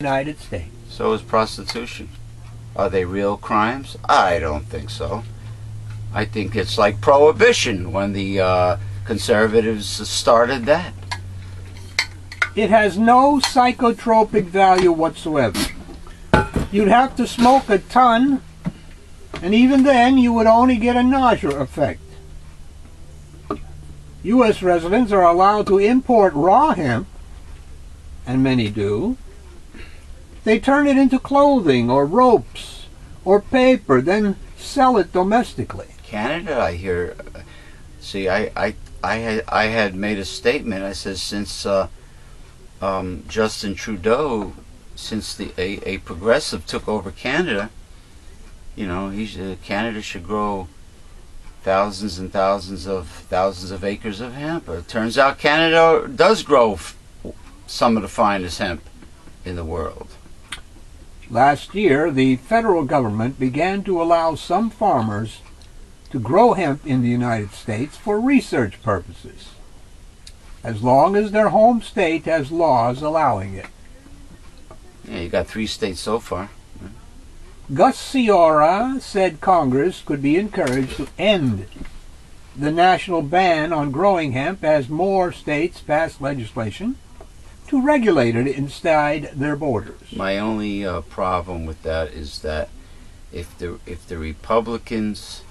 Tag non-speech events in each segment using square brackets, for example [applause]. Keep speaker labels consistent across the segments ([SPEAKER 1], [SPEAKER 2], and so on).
[SPEAKER 1] United States.
[SPEAKER 2] So is prostitution. Are they real crimes? I don't think so. I think it's like prohibition when the uh, conservatives started that.
[SPEAKER 1] It has no psychotropic value whatsoever. You'd have to smoke a ton, and even then you would only get a nausea effect. U.S. residents are allowed to import raw hemp, and many do. They turn it into clothing or ropes or paper, then sell it domestically.
[SPEAKER 2] Canada, I hear. See, I, I, I had, I had made a statement. I said since uh, um, Justin Trudeau, since the a, a progressive took over Canada, you know, uh, Canada should grow thousands and thousands of thousands of acres of hemp. It turns out Canada does grow some of the finest hemp in the world.
[SPEAKER 1] Last year, the federal government began to allow some farmers to grow hemp in the United States for research purposes, as long as their home state has laws allowing it.
[SPEAKER 2] Yeah, you got three states so far.
[SPEAKER 1] Gus Ciora said Congress could be encouraged to end the national ban on growing hemp as more states pass legislation to regulate it inside their borders.
[SPEAKER 2] My only uh, problem with that is that if the if the Republicans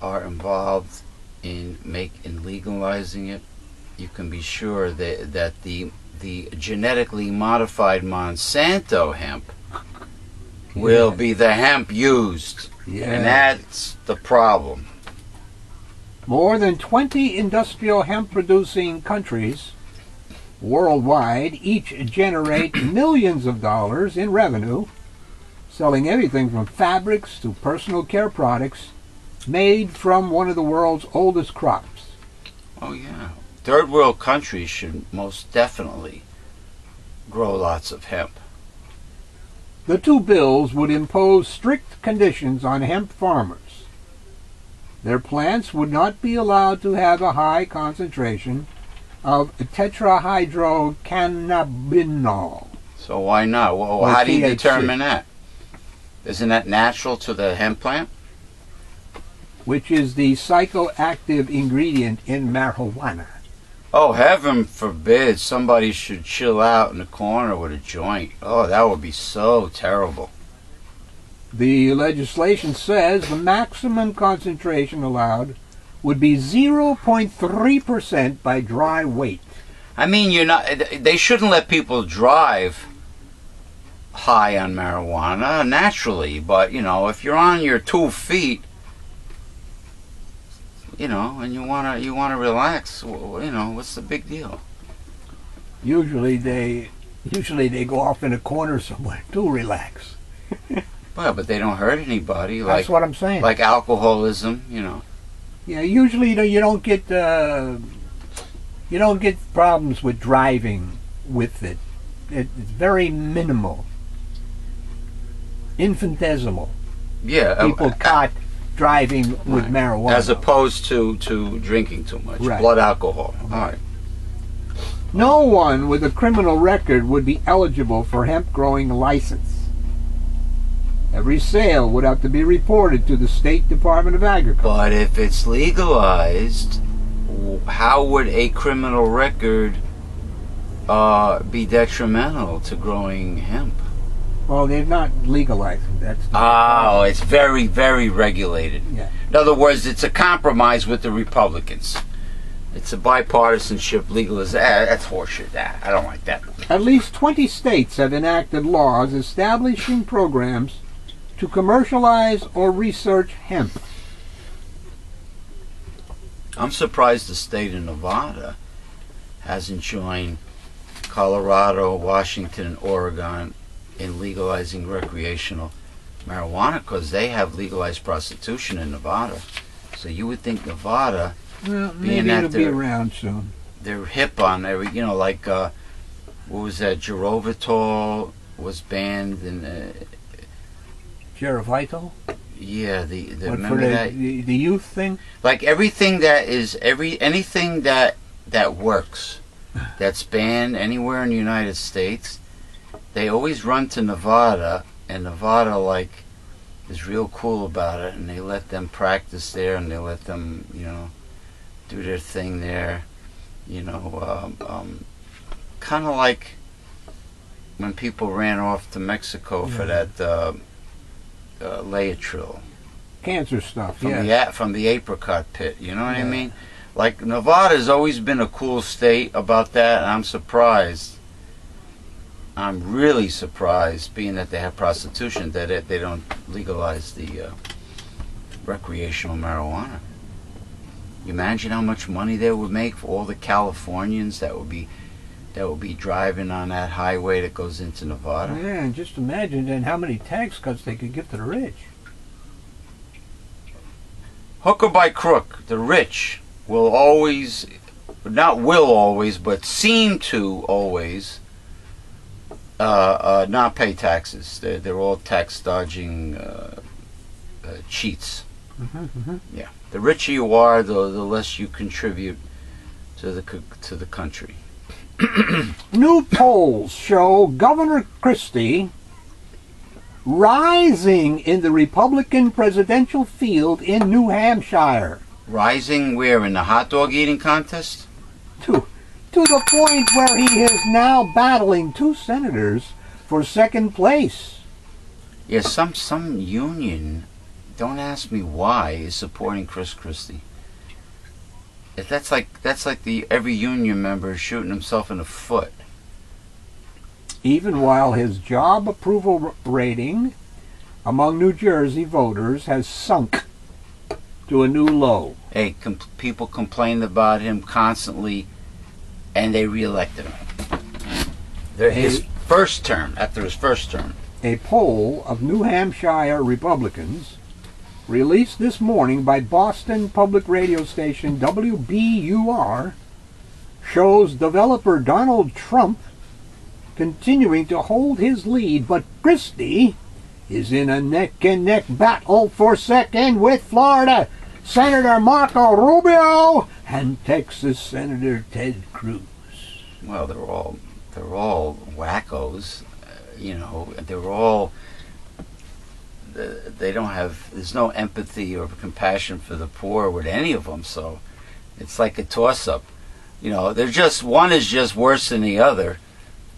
[SPEAKER 2] are involved in make in legalizing it, you can be sure that that the the genetically modified Monsanto hemp [laughs] will
[SPEAKER 1] Yeah.
[SPEAKER 2] be the hemp used,
[SPEAKER 1] Yeah.
[SPEAKER 2] and that's the problem.
[SPEAKER 1] More than 20 industrial hemp producing countries worldwide each generate [coughs] millions of dollars in revenue, selling everything from fabrics to personal care products made from one of the world's oldest crops.
[SPEAKER 2] Oh yeah, third world countries should most definitely grow lots of hemp.
[SPEAKER 1] The two bills would impose strict conditions on hemp farmers. Their plants would not be allowed to have a high concentration of tetrahydrocannabinol.
[SPEAKER 2] So why not? Well, how do you
[SPEAKER 1] THC.
[SPEAKER 2] determine that? Isn't that natural to the hemp plant?
[SPEAKER 1] which is the psychoactive ingredient in marijuana.
[SPEAKER 2] Oh, heaven forbid somebody should chill out in the corner with a joint. Oh, that would be so terrible.
[SPEAKER 1] The legislation says the maximum concentration allowed would be 0.3% by dry weight.
[SPEAKER 2] I mean, you're not. They shouldn't let people drive high on marijuana naturally, but you know, if you're on your two feet, you know, and you wanna you wanna relax, you know, what's the big deal?
[SPEAKER 1] Usually they usually they go off in a corner somewhere to relax. [laughs]
[SPEAKER 2] Well, but they don't hurt anybody,
[SPEAKER 1] That's what I'm saying.
[SPEAKER 2] like alcoholism, you know.
[SPEAKER 1] Yeah, usually you, know, you don't get uh, you don't get problems with driving with it. it it's very minimal, infinitesimal.
[SPEAKER 2] Yeah, uh,
[SPEAKER 1] People caught driving with marijuana.
[SPEAKER 2] as opposed to to drinking too much
[SPEAKER 1] Right.
[SPEAKER 2] blood alcohol. All right.
[SPEAKER 1] No one with a criminal record would be eligible for hemp growing license. Every sale would have to be reported to the State Department of Agriculture.
[SPEAKER 2] But if it's legalized, how would a criminal record uh, be detrimental to growing hemp?
[SPEAKER 1] Well, they've not legalized. That's
[SPEAKER 2] Oh, it's very, very regulated.
[SPEAKER 1] Yeah.
[SPEAKER 2] In other words, it's a compromise with the Republicans. It's a bipartisanship legalization. Ah, that's horseshit. I don't like that.
[SPEAKER 1] At least 20 states have enacted laws establishing programs to commercialize or research hemp.
[SPEAKER 2] I'm surprised the state of Nevada hasn't joined Colorado, Washington, and Oregon in legalizing recreational marijuana because they have legalized prostitution in Nevada. So you would think Nevada,
[SPEAKER 1] Well,
[SPEAKER 2] Being that
[SPEAKER 1] it'll be around soon.
[SPEAKER 2] they're hip on every, you know, like, uh, what was that, Gerovital was banned in, uh,
[SPEAKER 1] Gerovital?
[SPEAKER 2] yeah, the, the remember
[SPEAKER 1] the,
[SPEAKER 2] that?
[SPEAKER 1] the, the youth thing?
[SPEAKER 2] like everything that is every anything that that works [laughs] that's banned anywhere in the United States they always run to Nevada, and Nevada like is real cool about it, and they let them practice there, and they let them, you know, do their thing there, you know, um, um, kind of like when people ran off to Mexico for that uh, uh, Laetrile
[SPEAKER 1] Cancer stuff.
[SPEAKER 2] from
[SPEAKER 1] Yeah.
[SPEAKER 2] the from the apricot pit. You know what I mean? Like Nevada's always been a cool state about that, and I'm surprised. I'm really surprised, being that they have prostitution, that it, they don't legalize the uh, recreational marijuana. You imagine how much money they would make for all the Californians that would be that will be driving on that highway that goes into Nevada.
[SPEAKER 1] Yeah, and just imagine then how many tax cuts they could give to the rich.
[SPEAKER 2] hook or by crook, the rich will always, not will always, but seem to always uh, uh, not pay taxes. They're, they're all tax dodging uh, uh, cheats.
[SPEAKER 1] Mm-hmm,
[SPEAKER 2] Yeah, the richer you are, the the less you contribute to the co- to the country. [clears throat]
[SPEAKER 1] New polls show Governor Christie rising in the Republican presidential field in New Hampshire
[SPEAKER 2] Rising where in the hot dog eating contest?
[SPEAKER 1] to to the point where he is now battling two senators for second place.
[SPEAKER 2] Yeah, some some union. Don't ask me why is supporting Chris Christie. If that's like that's like the every union member shooting himself in the foot.
[SPEAKER 1] even while his job approval rating among New Jersey voters has sunk to a new low.
[SPEAKER 2] Hey, com- people complained about him constantly, and they reelected him. His first term, after his first term.
[SPEAKER 1] A poll of New Hampshire Republicans released this morning by Boston public radio station WBUR shows developer Donald Trump continuing to hold his lead, but Christie is in a neck and neck battle for second with Florida Senator Marco Rubio and Texas Senator Ted Cruz.
[SPEAKER 2] Well, they're all they're all wackos, uh, you know. They're all they don't have. There's no empathy or compassion for the poor with any of them. So it's like a toss-up. You know, they're just one is just worse than the other.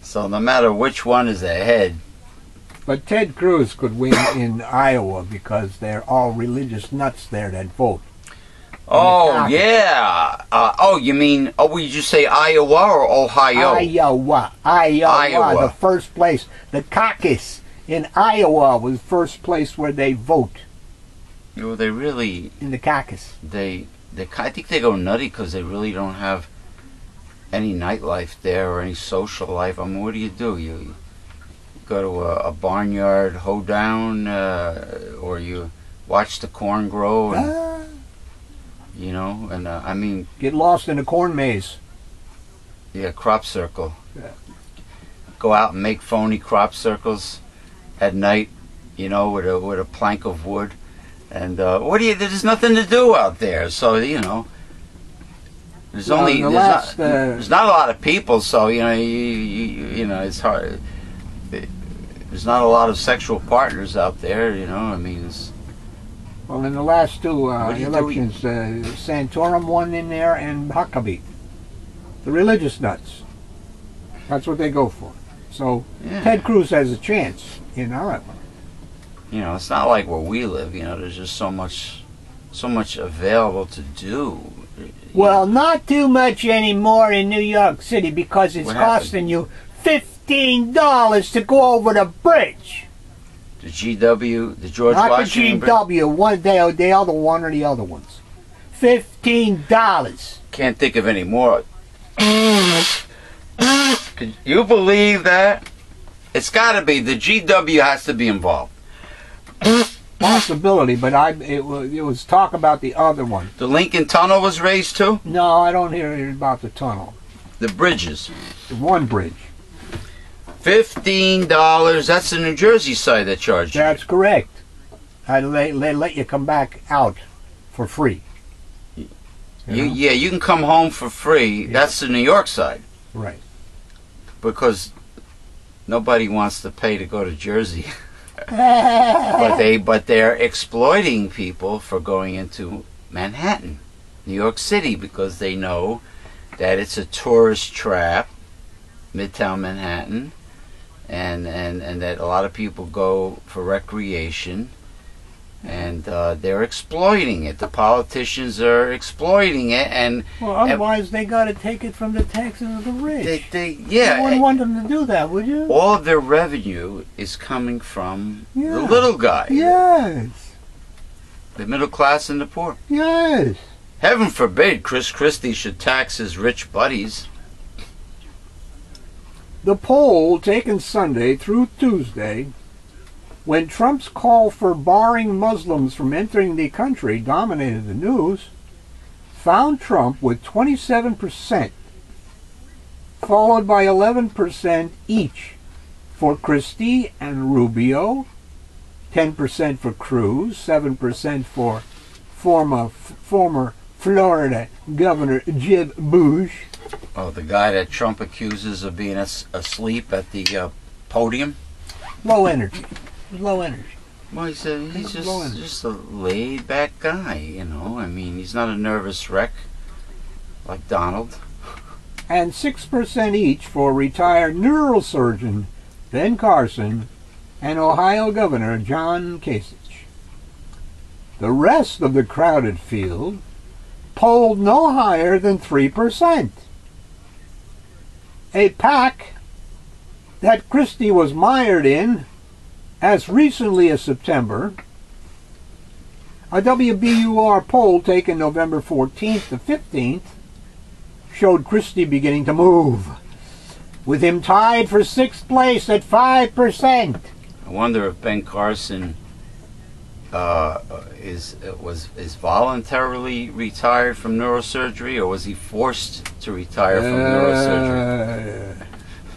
[SPEAKER 2] So no matter which one is ahead,
[SPEAKER 1] But Ted Cruz could win in Iowa because they're all religious nuts there that vote.
[SPEAKER 2] Oh yeah. Uh, oh, you mean? Oh, would you say Iowa or Ohio?
[SPEAKER 1] Iowa, Iowa,
[SPEAKER 2] Iowa.
[SPEAKER 1] the first place. The caucus in Iowa was first place where they vote
[SPEAKER 2] Well, they really
[SPEAKER 1] in the caucus.
[SPEAKER 2] they they. I think they go nutty because they really don't have any nightlife there or any social life. I mean, what do you do? You go to a, a barnyard hoedown, uh, or you watch the corn grow, and,
[SPEAKER 1] Ah,
[SPEAKER 2] you know. And uh, I mean,
[SPEAKER 1] get lost in a corn maze.
[SPEAKER 2] Yeah, crop circle.
[SPEAKER 1] Yeah.
[SPEAKER 2] Go out and make phony crop circles at night, you know, with a with a plank of wood. And uh, what do you? There's nothing to do out there, so you know. There's
[SPEAKER 1] Well,
[SPEAKER 2] only
[SPEAKER 1] the
[SPEAKER 2] there's,
[SPEAKER 1] last,
[SPEAKER 2] not,
[SPEAKER 1] uh,
[SPEAKER 2] there's not a lot of people, so you know you you, you know it's hard. There's not a lot of sexual partners out there, you know. I mean, it's,
[SPEAKER 1] Well, in the last two uh,
[SPEAKER 2] What do you do?
[SPEAKER 1] elections, uh, Santorum won in there and Huckabee. The religious nuts. That's what they go for. So
[SPEAKER 2] yeah.
[SPEAKER 1] Ted Cruz has a chance in Iowa.
[SPEAKER 2] you know, it's not like where we live. You know, there's just so much, so much available to do.
[SPEAKER 1] Well, not too much anymore in New York City because it's
[SPEAKER 2] What happened?
[SPEAKER 1] costing you fifteen dollars to go over the bridge.
[SPEAKER 2] The GW, the George Washington.
[SPEAKER 1] Not
[SPEAKER 2] Washington.
[SPEAKER 1] the
[SPEAKER 2] Bridge.
[SPEAKER 1] GW, one day, the other one or the other ones. Fifteen dollars.
[SPEAKER 2] Can't think of any more. [laughs] Could you believe that? It's got to be the GW has to be involved.
[SPEAKER 1] Possibility, but I it was, it was talk about the other one.
[SPEAKER 2] The Lincoln Tunnel was raised too.
[SPEAKER 1] No, I don't hear about the tunnel.
[SPEAKER 2] The bridges,
[SPEAKER 1] The one bridge.
[SPEAKER 2] fifteen dollars. That's the New Jersey side that charged you.
[SPEAKER 1] That's correct. I, they, they let you come back out for free. You
[SPEAKER 2] You, yeah, you can come home for free.
[SPEAKER 1] Yeah.
[SPEAKER 2] That's the New York side
[SPEAKER 1] Right.
[SPEAKER 2] because nobody wants to pay to go to Jersey. [laughs] but they but they're exploiting people for going into Manhattan, New York City, because they know that it's a tourist trap, Midtown Manhattan, and and and that a lot of people go for recreation and uh, they're exploiting it. The politicians are exploiting it, and
[SPEAKER 1] well, otherwise they got to take it from the taxes of the rich.
[SPEAKER 2] They, they, yeah,
[SPEAKER 1] you wouldn't want them to do that, would you?
[SPEAKER 2] All of their revenue is coming from yeah. the little guy.
[SPEAKER 1] Yes.
[SPEAKER 2] The middle class and the poor.
[SPEAKER 1] Yes.
[SPEAKER 2] Heaven forbid Chris Christie should tax his rich buddies.
[SPEAKER 1] The poll taken Sunday through Tuesday when Trump's call for barring Muslims from entering the country dominated the news, found Trump with 27%, followed by 11% each for Christie and Rubio, 10% for Cruz, 7% for former, former Florida Governor Jeb Bush.
[SPEAKER 2] Oh, the guy that Trump accuses of being asleep at the uh, podium?
[SPEAKER 1] Low energy low energy.
[SPEAKER 2] Well, he's a, he's just just a laid back guy, you know. I mean, he's not a nervous wreck like Donald.
[SPEAKER 1] And six percent each for retired neurosurgeon Ben Carson and Ohio Governor John Kasich. The rest of the crowded field polled no higher than three percent. A pack that Christie was mired in as recently as September, a WBUR poll taken November 14th to 15th showed Christie beginning to move, with him tied for sixth place at 5%.
[SPEAKER 2] I wonder if Ben Carson uh, is was is voluntarily retired from neurosurgery, or was he forced to retire from uh, neurosurgery?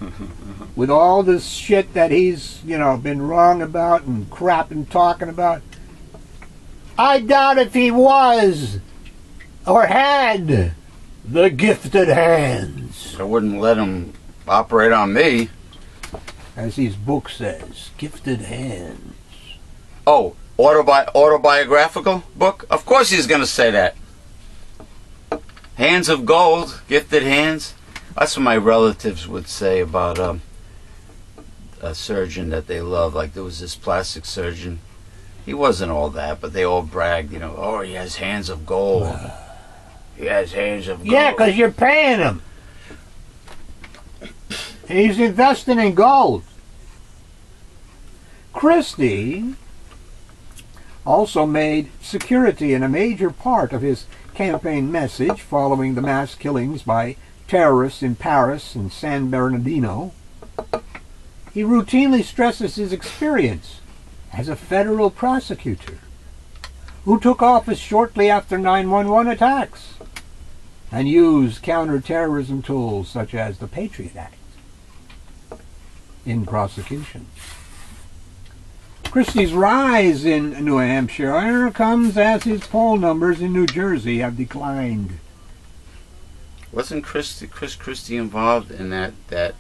[SPEAKER 2] [laughs]
[SPEAKER 1] with all this shit that he's, you know, been wrong about and crap and talking about. I doubt if he was or had the gifted hands.
[SPEAKER 2] I wouldn't let him operate on me.
[SPEAKER 1] As his book says, gifted hands.
[SPEAKER 2] Oh, autobi- autobiographical book? Of course he's going to say that. Hands of gold, gifted hands. That's what my relatives would say about um, a surgeon that they love. Like there was this plastic surgeon. He wasn't all that, but they all bragged, you know, oh, he has hands of gold. He has hands of gold.
[SPEAKER 1] Yeah, because you're paying him. He's investing in gold. Christie also made security an a major part of his campaign message following the mass killings by terrorists in Paris and San Bernardino. He routinely stresses his experience as a federal prosecutor who took office shortly after 911 attacks and used counterterrorism tools such as the Patriot Act in prosecution. Christie's rise in New Hampshire comes as his poll numbers in New Jersey have declined.
[SPEAKER 2] Wasn't Chris, Chris Christie involved in that, that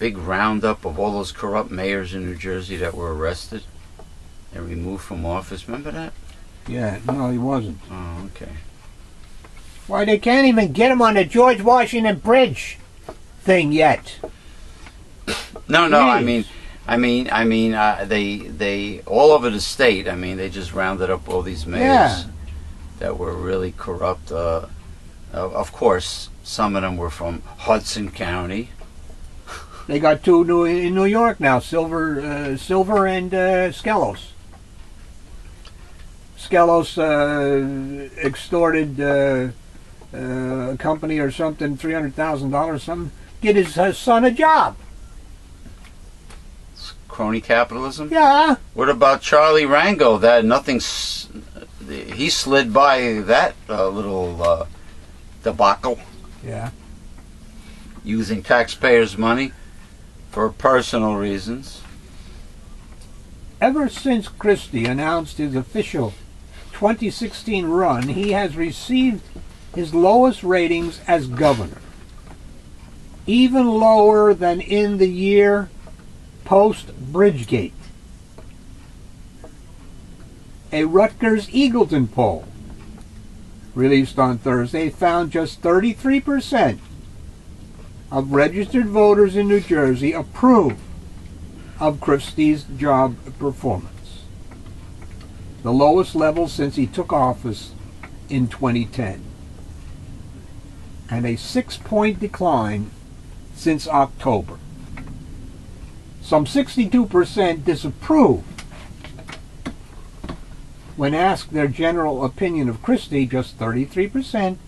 [SPEAKER 2] big roundup of all those corrupt mayors in New Jersey that were arrested and removed from office. Remember that?
[SPEAKER 1] Yeah, no, he wasn't.
[SPEAKER 2] Oh, okay.
[SPEAKER 1] Why, they can't even get him on the George Washington Bridge thing yet.
[SPEAKER 2] No, no, Jeez. I mean, I mean, I mean, uh, they they all over the state. I mean, they just rounded up all these mayors yeah. that were really corrupt. Uh, of course, some of them were from Hudson County.
[SPEAKER 1] They got two new in New York now, Silver, uh, Silver and uh, Skelos. Skelos uh, extorted uh, uh, a company or something, three hundred thousand dollars, something. Get his son a job.
[SPEAKER 2] It's crony capitalism.
[SPEAKER 1] Yeah.
[SPEAKER 2] What about Charlie Rangel? That nothing. He slid by that uh, little debacle.
[SPEAKER 1] Yeah.
[SPEAKER 2] Using taxpayers' money for personal reasons.
[SPEAKER 1] Ever since Christie announced his official 2016 run, he has received his lowest ratings as governor, even lower than in the year post Bridgegate. A Rutgers Eagleton poll released on Thursday found just 33% of registered voters in New Jersey approve of Christie's job performance, the lowest level since he took office in 2010, and a six point decline since October. Some 62% disapprove. When asked their general opinion of Christie, just 33%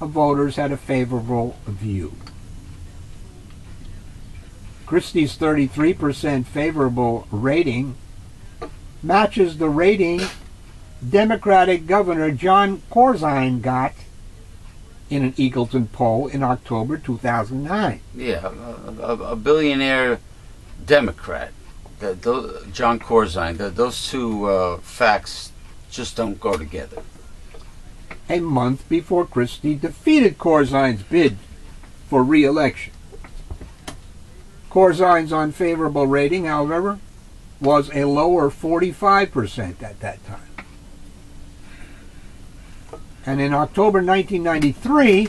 [SPEAKER 1] of voters had a favorable view. Christie's 33% favorable rating matches the rating Democratic Governor Jon Corzine got in an Eagleton poll in October 2009.
[SPEAKER 2] Yeah, a, a, a billionaire Democrat, the, the, Jon Corzine. The, those two uh, facts just don't go together.
[SPEAKER 1] A month before Christie defeated Corzine's bid for re-election. Corzine's unfavorable rating, however, was a lower 45% at that time. And in October 1993,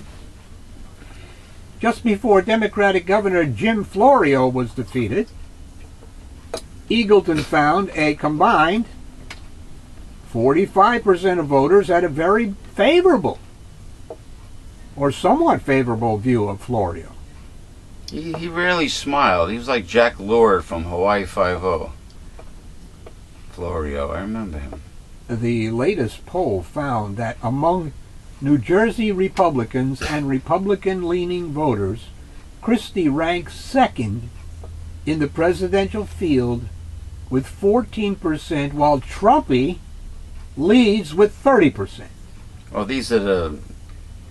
[SPEAKER 1] just before Democratic Governor Jim Florio was defeated, Eagleton found a combined 45% of voters had a very favorable or somewhat favorable view of Florio.
[SPEAKER 2] He, he rarely smiled. He was like Jack Lord from Hawaii Five-O. Florio, I remember him.
[SPEAKER 1] The latest poll found that among New Jersey Republicans and Republican-leaning voters, Christie ranks second in the presidential field with 14%, while Trumpy leads with 30%.
[SPEAKER 2] Well, these are the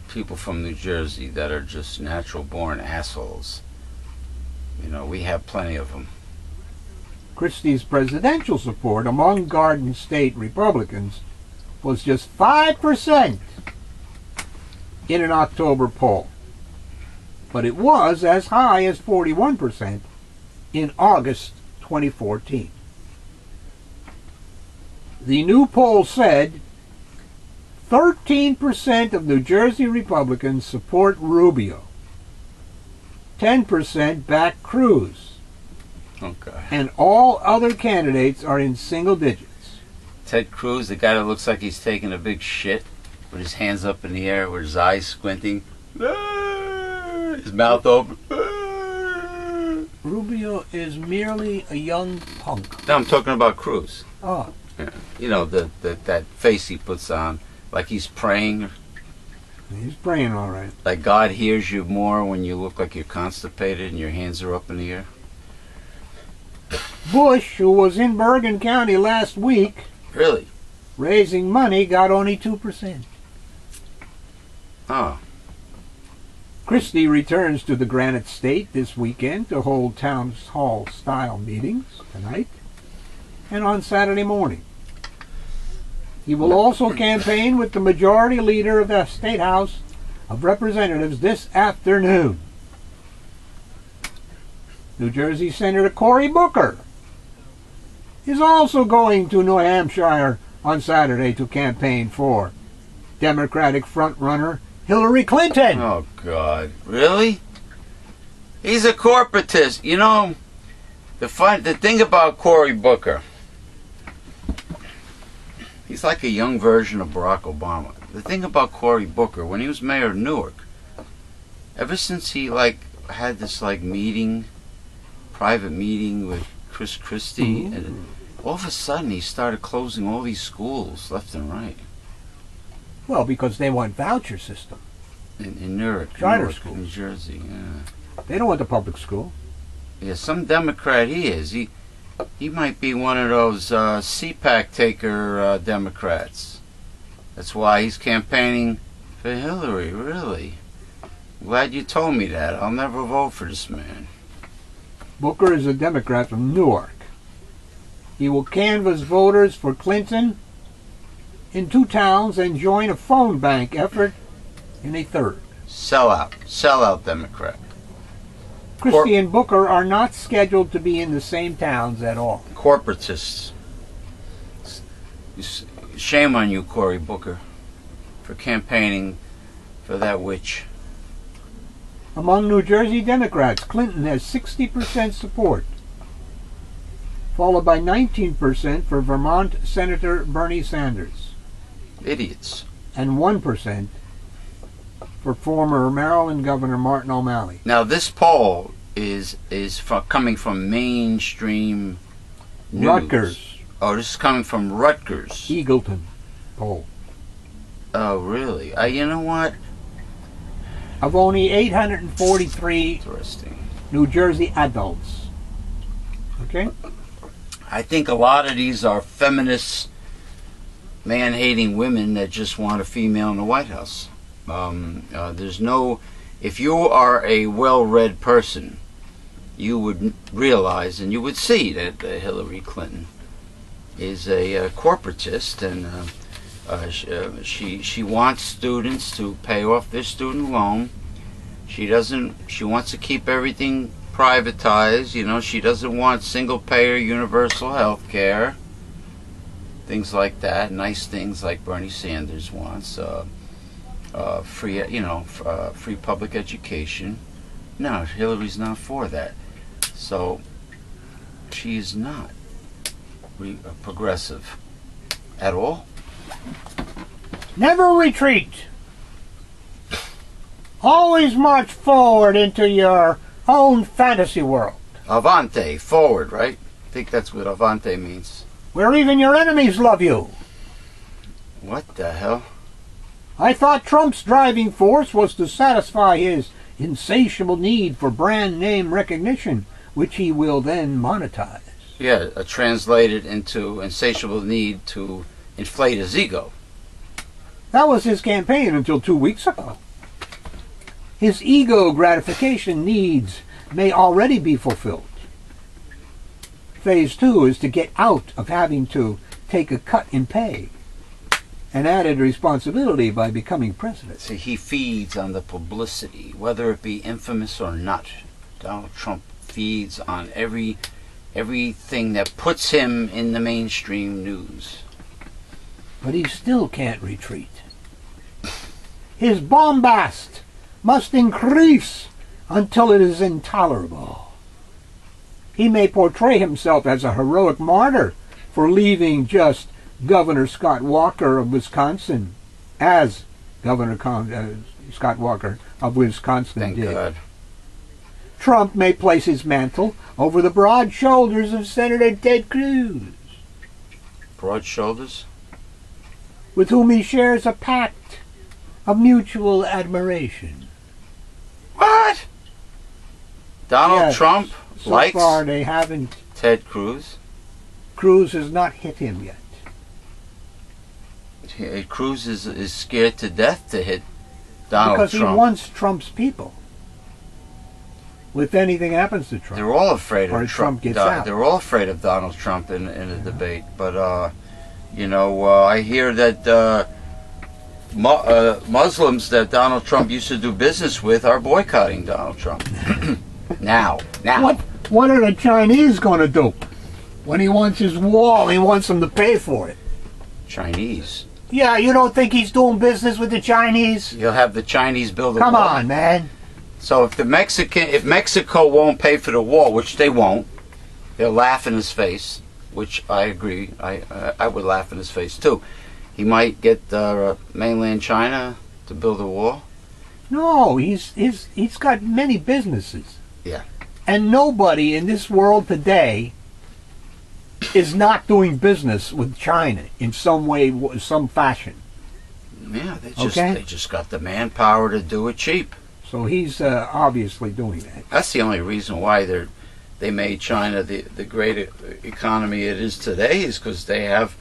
[SPEAKER 2] people from New Jersey that are just natural born assholes. You know, we have plenty of them.
[SPEAKER 1] Christie's presidential support among Garden State Republicans was just 5% in an October poll. But it was as high as 41% in August 2014. The new poll said 13% of New Jersey Republicans support Rubio. 10% back Cruz.
[SPEAKER 2] Okay.
[SPEAKER 1] And all other candidates are in single digits.
[SPEAKER 2] Ted Cruz, the guy that looks like he's taking a big shit with his hands up in the air, with his eyes squinting, [laughs] his mouth open.
[SPEAKER 1] Rubio is merely a young punk.
[SPEAKER 2] No, I'm talking about Cruz.
[SPEAKER 1] Oh,
[SPEAKER 2] Yeah. You know, the, the that face he puts on, like he's praying,
[SPEAKER 1] he's praying all right.
[SPEAKER 2] like God hears you more when you look like you're constipated and your hands are up in the air.
[SPEAKER 1] Bush, who was in Bergen County last week
[SPEAKER 2] Really?
[SPEAKER 1] raising money, got only 2%.
[SPEAKER 2] Oh,
[SPEAKER 1] Christie returns to the Granite State this weekend to hold town hall style meetings tonight and on Saturday morning. He will also campaign with the majority leader of the State House of Representatives this afternoon. New Jersey Senator Cory Booker is also going to New Hampshire on Saturday to campaign for Democratic frontrunner Hillary Clinton.
[SPEAKER 2] oh God, really? He's a corporatist. You know, the fun, the thing about Cory Booker, he's like a young version of Barack Obama. The thing about Cory Booker, when he was mayor of Newark, ever since he like had this like meeting, private meeting with Chris Christie,
[SPEAKER 1] Mhm.
[SPEAKER 2] and all of a sudden he started closing all these schools left and right
[SPEAKER 1] Well, because they want voucher system.
[SPEAKER 2] in, in Newark,
[SPEAKER 1] Charter
[SPEAKER 2] Newark,
[SPEAKER 1] schools.
[SPEAKER 2] New Jersey. Yeah.
[SPEAKER 1] They don't want the public school.
[SPEAKER 2] Yeah, some Democrat he is. He he might be one of those uh, CPAC taker uh, Democrats. That's why he's campaigning for Hillary. Really? Glad you told me that. I'll never vote for this man.
[SPEAKER 1] Booker is a Democrat from Newark. He will canvass voters for Clinton in two towns and join a phone bank effort in a third.
[SPEAKER 2] Sellout, sellout Democrat.
[SPEAKER 1] Christie and Booker are not scheduled to be in the same towns at all.
[SPEAKER 2] corporatists. Shame on you, Cory Booker, for campaigning for that witch.
[SPEAKER 1] Among New Jersey Democrats, Clinton has 60% support, followed by 19% for Vermont Senator Bernie Sanders,
[SPEAKER 2] Idiots.
[SPEAKER 1] and 1% for former Maryland Governor Martin O'Malley.
[SPEAKER 2] Now this poll is is coming from mainstream news.
[SPEAKER 1] Rutgers,
[SPEAKER 2] Oh, this is coming from Rutgers.
[SPEAKER 1] Eagleton poll.
[SPEAKER 2] Oh, really? Uh, you know what?
[SPEAKER 1] Of only 843
[SPEAKER 2] Interesting.
[SPEAKER 1] New Jersey adults. Okay?
[SPEAKER 2] I think a lot of these are feminists, man-hating women that just want a female in the White House. Um, uh, there's no. If you are a well-read person, you would realize and you would see that uh, Hillary Clinton is a uh, corporatist and. Uh, uh, uh, she she wants students to pay off their student loan. She doesn't. She wants to keep everything privatized. You know, she doesn't want single payer universal health care. Things like that. Nice things like Bernie Sanders wants. Uh, uh, free, you know, f- uh, free public education. No, Hillary's not for that. So she's not re- uh, progressive at all.
[SPEAKER 1] Never retreat. Always march forward into your own fantasy world,
[SPEAKER 2] Avante, forward, right? I think that's what Avante means.
[SPEAKER 1] where even your enemies love you.
[SPEAKER 2] What the hell?
[SPEAKER 1] I thought Trump's driving force was to satisfy his insatiable need for brand name recognition, which he will then monetize.
[SPEAKER 2] Yeah, uh, translated into insatiable need to inflate his ego.
[SPEAKER 1] That was his campaign until two weeks ago. His ego gratification needs may already be fulfilled. Phase two is to get out of having to take a cut in pay and added responsibility by becoming president.
[SPEAKER 2] See, he feeds on the publicity, whether it be infamous or not. Donald Trump feeds on every everything that puts him in the mainstream news.
[SPEAKER 1] But he still can't retreat. His bombast must increase until it is intolerable. He may portray himself as a heroic martyr for leaving just Governor Scott Walker of Wisconsin, as Governor Con- uh, Scott Walker of Wisconsin
[SPEAKER 2] Thank
[SPEAKER 1] did.
[SPEAKER 2] God.
[SPEAKER 1] Trump may place his mantle over the broad shoulders of Senator Ted Cruz,
[SPEAKER 2] Broad shoulders.
[SPEAKER 1] with whom he shares a pact of mutual admiration.
[SPEAKER 2] What? Donald
[SPEAKER 1] Yes.
[SPEAKER 2] Trump
[SPEAKER 1] So
[SPEAKER 2] likes
[SPEAKER 1] far, they haven't.
[SPEAKER 2] Ted Cruz.
[SPEAKER 1] Cruz has not hit him yet.
[SPEAKER 2] He- Cruz is, is scared to death to hit Donald Trump.
[SPEAKER 1] because
[SPEAKER 2] Trump.
[SPEAKER 1] he wants Trump's people. If anything happens to Trump,
[SPEAKER 2] They're all afraid of
[SPEAKER 1] Trump gets
[SPEAKER 2] Don-
[SPEAKER 1] out.
[SPEAKER 2] They're all afraid of Donald Trump in in a debate. But uh, you know, uh, I hear that uh, mu- uh, Muslims that Donald Trump used to do business with are boycotting Donald Trump [clears throat] now. Now,
[SPEAKER 1] what what are the Chinese going to do? When he wants his wall, he wants them to pay for it.
[SPEAKER 2] Chinese.
[SPEAKER 1] Yeah, you don't think he's doing business with the Chinese?
[SPEAKER 2] You'll have the Chinese build a wall.
[SPEAKER 1] Come
[SPEAKER 2] wall.
[SPEAKER 1] on, man.
[SPEAKER 2] So if the Mexican, if Mexico won't pay for the wall, which they won't, they'll laugh in his face. Which I agree. I uh, I would laugh in his face too. He might get uh, mainland China to build a wall.
[SPEAKER 1] No, he's he's he's got many businesses.
[SPEAKER 2] Yeah.
[SPEAKER 1] And nobody in this world today is not doing business with China in some way, some fashion.
[SPEAKER 2] Yeah, they just
[SPEAKER 1] Okay.
[SPEAKER 2] they just got the manpower to do it cheap.
[SPEAKER 1] So he's uh, obviously doing that.
[SPEAKER 2] That's the only reason why they they made China the the great economy it is today is because they have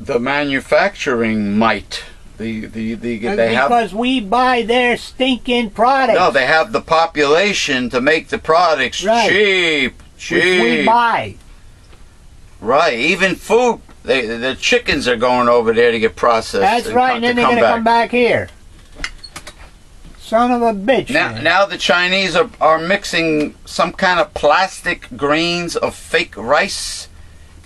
[SPEAKER 2] the manufacturing might. The the, the they have
[SPEAKER 1] because we buy their stinking products,
[SPEAKER 2] no, they have the population to make the products
[SPEAKER 1] Right.
[SPEAKER 2] cheap,
[SPEAKER 1] which we buy.
[SPEAKER 2] Right, even food. They, the chickens are going over there to get processed.
[SPEAKER 1] That's
[SPEAKER 2] and
[SPEAKER 1] right, and then they're going to come back here. Son of a bitch.
[SPEAKER 2] Now,
[SPEAKER 1] man.
[SPEAKER 2] now the Chinese are, are mixing some kind of plastic grains of fake rice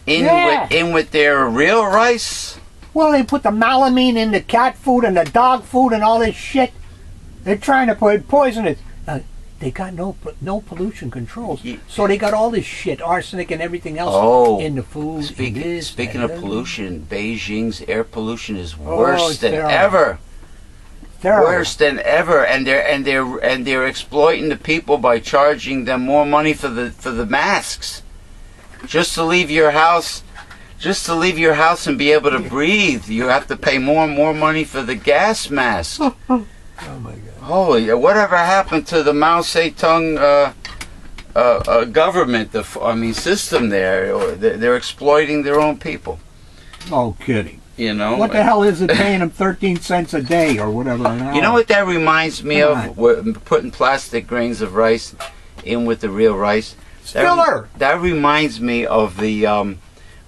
[SPEAKER 2] in
[SPEAKER 1] Yeah.
[SPEAKER 2] with in with their real rice.
[SPEAKER 1] Well, they put the melamine in the cat food and the dog food and all this shit. They're trying to put poison it. They got no no pollution controls,
[SPEAKER 2] Ye-
[SPEAKER 1] so they got all this shit, arsenic and everything else
[SPEAKER 2] Oh,
[SPEAKER 1] in the food. and
[SPEAKER 2] Speaking
[SPEAKER 1] this
[SPEAKER 2] speaking
[SPEAKER 1] and
[SPEAKER 2] of pollution, Beijing's air pollution is
[SPEAKER 1] Oh,
[SPEAKER 2] worse
[SPEAKER 1] it's
[SPEAKER 2] than
[SPEAKER 1] terrible.
[SPEAKER 2] ever.
[SPEAKER 1] Terrible.
[SPEAKER 2] Worse than ever, and they're and they're and they're exploiting the people by charging them more money for the for the masks, just to leave your house, just to leave your house and be able to [laughs] breathe. You have to pay more and more money for the gas mask. [laughs]
[SPEAKER 1] Oh my god.
[SPEAKER 2] Holy, whatever happened to the Mao Zedong uh, uh, uh, government? The I mean system there. They're, exploiting their own people.
[SPEAKER 1] No kidding.
[SPEAKER 2] You know.
[SPEAKER 1] What the hell is it paying them 13 cents a day or whatever?
[SPEAKER 2] You know what that reminds me
[SPEAKER 1] Come
[SPEAKER 2] of? We're putting plastic grains of rice in with the real rice. That,
[SPEAKER 1] Filler.
[SPEAKER 2] that reminds me of the um,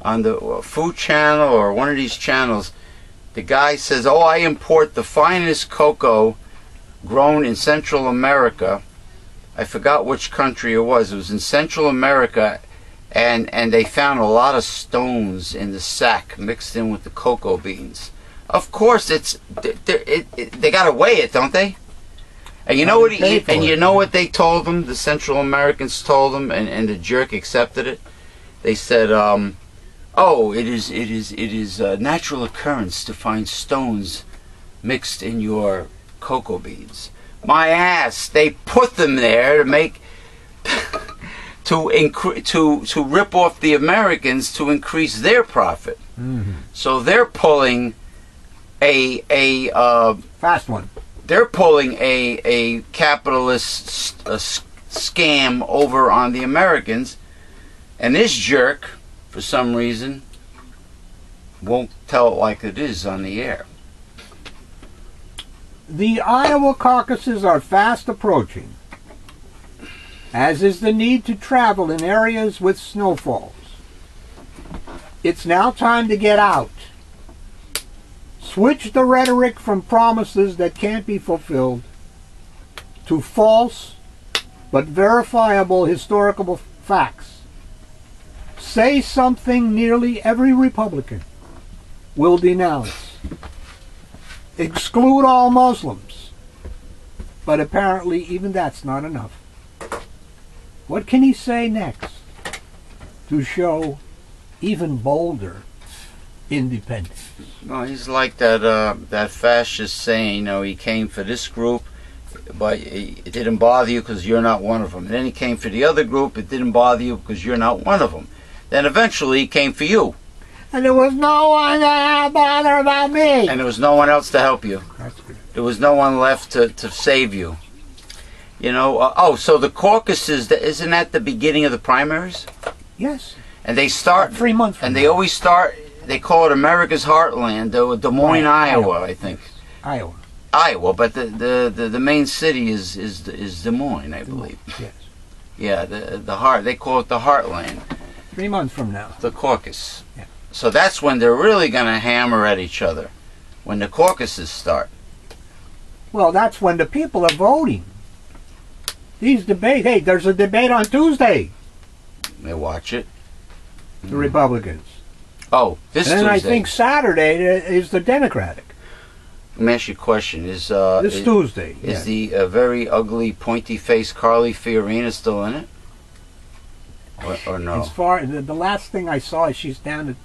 [SPEAKER 2] on the uh, Food Channel or one of these channels. The guy says, "Oh, I import the finest cocoa grown in Central America." I forgot which country it was. It was in Central America, and and they found a lot of stones in the sack mixed in with the cocoa beans. Of course, it's they, it, it, they got to weigh it, don't they? And you know what? He, and you know what they told them? The Central Americans told them, and, and the jerk accepted it. They said, um, "Oh, it is it is it is a natural occurrence to find stones mixed in your cocoa beans." My ass! They put them there to make [laughs] to incre- to to rip off the Americans to increase their profit.
[SPEAKER 1] Mhm.
[SPEAKER 2] So they're pulling a a uh,
[SPEAKER 1] Fast one.
[SPEAKER 2] they're pulling a a capitalist a scam over on the Americans, and this jerk, for some reason, won't tell it like it is on the air.
[SPEAKER 1] The Iowa caucuses are fast approaching, as is the need to travel in areas with snowfalls. It's now time to get out. Switch the rhetoric from promises that can't be fulfilled to false but verifiable historical facts. Say something nearly every Republican will denounce exclude all Muslims. But apparently, even that's not enough. What can he say next to show even bolder independence?
[SPEAKER 2] No, he's like that uh, that fascist saying. You know, he came for this group, but it didn't bother you because you're not one of them. And then he came for the other group. It didn't bother you because you're not one of them. Then eventually he came for you,
[SPEAKER 1] And there was no one to bother about me.
[SPEAKER 2] and there was no one else to help you. There was no one left to, to save you. You know. Uh, oh, so the caucuses isn't that the beginning of the primaries?
[SPEAKER 1] Yes.
[SPEAKER 2] And they start,
[SPEAKER 1] Three months from
[SPEAKER 2] and
[SPEAKER 1] now.
[SPEAKER 2] they always start. They call it America's Heartland, uh, Des Moines,
[SPEAKER 1] Iowa.
[SPEAKER 2] Iowa, I think.
[SPEAKER 1] Iowa.
[SPEAKER 2] Iowa, but the, the, the, the main city is, is is Des Moines, I believe.
[SPEAKER 1] Yes.
[SPEAKER 2] Yeah, the the heart. They call it the Heartland,
[SPEAKER 1] Three months from now.
[SPEAKER 2] the caucus.
[SPEAKER 1] Yeah.
[SPEAKER 2] So that's when they're really going to hammer at each other, when the caucuses start.
[SPEAKER 1] Well, that's when the people are voting. These debate. Hey, there's a debate on Tuesday.
[SPEAKER 2] They watch it.
[SPEAKER 1] The Republicans.
[SPEAKER 2] Oh, this
[SPEAKER 1] and then I think Saturday is the Democratic.
[SPEAKER 2] Let me ask you a question: Is uh,
[SPEAKER 1] This
[SPEAKER 2] is,
[SPEAKER 1] Tuesday.
[SPEAKER 2] is
[SPEAKER 1] yes.
[SPEAKER 2] the uh, very ugly, pointy-faced Carly Fiorina still in it, or, or no?
[SPEAKER 1] As far the, the last thing I saw is she's down to